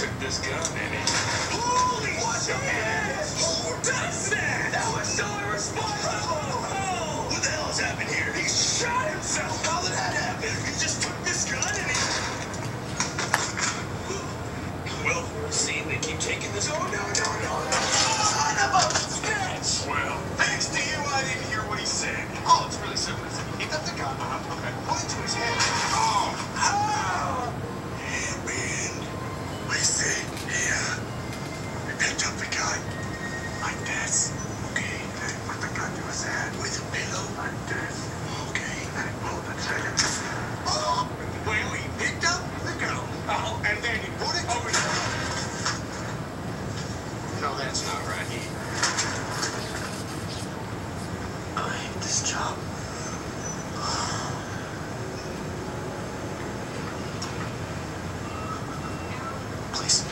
took this gun and it. Yes. Okay. Put the gun to his head With a pillow. Under. Okay. I pulled the trigger. Oh! Well, he picked up the girl. Oh, and then he put it over here. No, that's not right. I hate this job. Please.